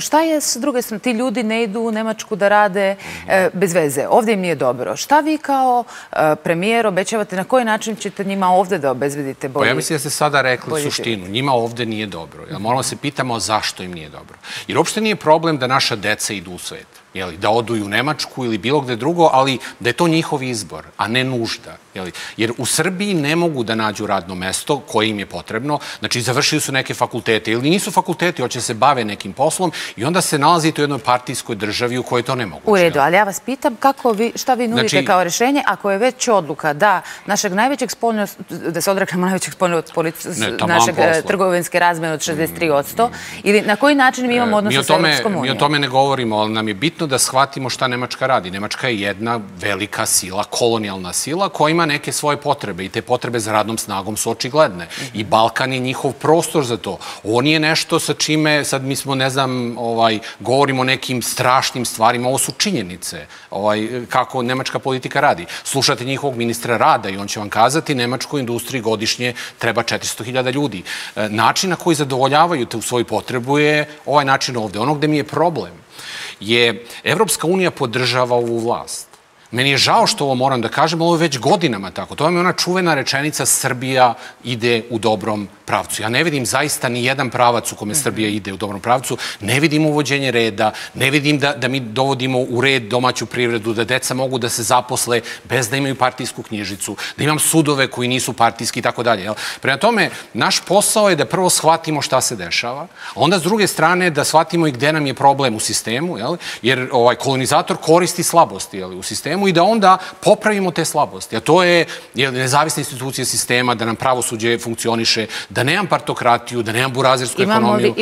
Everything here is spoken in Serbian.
Šta je s druge strane? Ti ljudi ne idu u Nemačku da rade e, bez veze. Ovdje im nije dobro. Šta vi kao e, premijer obećavate? Na koji način ćete njima ovdje da obezvedite bolje? Pa ja mislim da ste sada rekli suštinu. Njima ovdje nije dobro. Ja moramo se pitamo zašto im nije dobro. Jer uopšte nije problem da naša deca idu u svet. Jeli, da odu u Nemačku ili bilo gde drugo, ali da je to njihov izbor, a ne nužda. Jeli? Jer u Srbiji ne mogu da nađu radno mesto koje im je potrebno. Znači, završili su neke fakultete ili nisu fakulteti, hoće se bave nekim poslom i onda se nalazite u jednoj partijskoj državi u kojoj to ne mogu. U redu, ali ja vas pitam kako vi, šta vi nudite znači, kao rešenje ako je već odluka da našeg najvećeg spoljno, da se odreknemo najvećeg spoljno našeg posla. trgovinske razmene od 63%, mm, ili na koji način mi imamo odnos sa Europskom unijom? Mi o tome ne govorimo, ali nam je bitno da shvatimo šta Nemačka radi. Nemačka je jedna velika sila, kolonijalna sila koja ima neke svoje potrebe i te potrebe za radnom snagom su očigledne. I Balkan je njihov prostor za to. On je nešto sa čime, sad mi smo, ne znam, ovaj, govorimo o nekim strašnim stvarima, ovo su činjenice, ovaj, kako nemačka politika radi. Slušate njihovog ministra rada i on će vam kazati nemačkoj industriji godišnje treba 400.000 ljudi. E, način na koji zadovoljavaju te u svoju potrebu je ovaj način ovde. Ono gde mi je problem je Evropska unija podržava ovu vlast Meni je žao što ovo moram da kažem, ovo je već godinama tako. To vam je ona čuvena rečenica Srbija ide u dobrom pravcu. Ja ne vidim zaista ni jedan pravac u kome Srbija ide u dobrom pravcu. Ne vidim uvođenje reda, ne vidim da, da mi dovodimo u red domaću privredu, da deca mogu da se zaposle bez da imaju partijsku knjižicu, da imam sudove koji nisu partijski i tako dalje. Prema tome, naš posao je da prvo shvatimo šta se dešava, a onda s druge strane da shvatimo i gde nam je problem u sistemu, jel? jer ovaj kolonizator koristi slabosti jel? u sistemu i da onda popravimo te slabosti. A to je jel, nezavisna institucija sistema, da nam pravosuđe funkcioniše, da nemam partokratiju, da nemam burazersku ekonomiju.